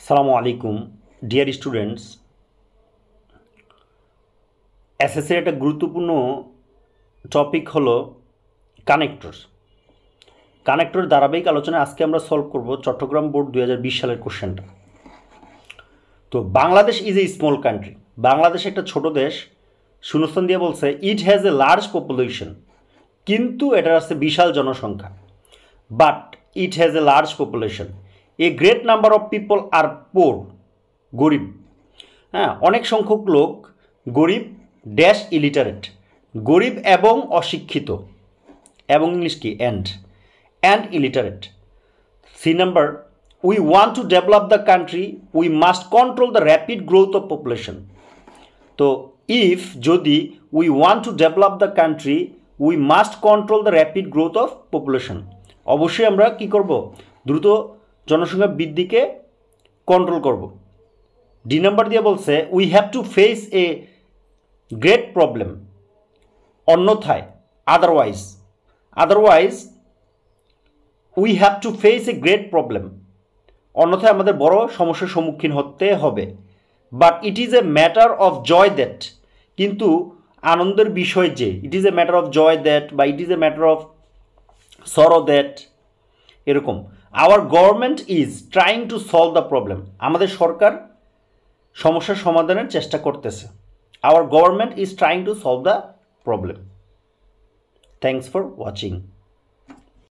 আসসালামু আলাইকুম, dear students. এসএসসির একটা গুরুত্বপূর্ণ টপিক হলো কানেক্টর কানেক্টর ধারাবাহিক আলোচনায় আজকে আমরা সলভ করব চট্টগ্রাম বোর্ড দুই হাজার বিশ সালের কোশ্চেনটা। তো Bangladesh is a small country Bangladesh একটা ছোট দেশ। শূন্যস্থান দিয়ে বলছে it has a large population কিন্তু এটার আছে বিশাল জনসংখ্যা। But it has a large population a great number of people R poor গরিব। হ্যাঁ অনেক সংখ্যক লোক গরিব ড্যাশ ইলিটারেট গরিব এবং অশিক্ষিত, এবং ইংলিশ কি? And and illiterate C number we want to develop the country we must control the rapid growth of population তো ইফ যদি we want to develop the country we must control the rapid growth of population অবশ্যই আমরা কি করব? দ্রুত জনসংখ্যা বৃদ্ধিকে control করব। ডি নাম্বার দিয়ে বলছে we have to face a great problem অন্যথায় otherwise otherwise we have to face a great problem অন্যথায় আমাদের বড় সমস্যার সম্মুখীন হতে হবে। But it is a matter of joy that কিন্তু আনন্দের বিষয় যে it is a matter of joy that বা it is a matter of sorrow that এরকম। Our government is trying to solve the problem আমাদের সরকার সমস্যার সমাধানের চেষ্টা করতেছে। Our government is trying to solve the problem thanks for watching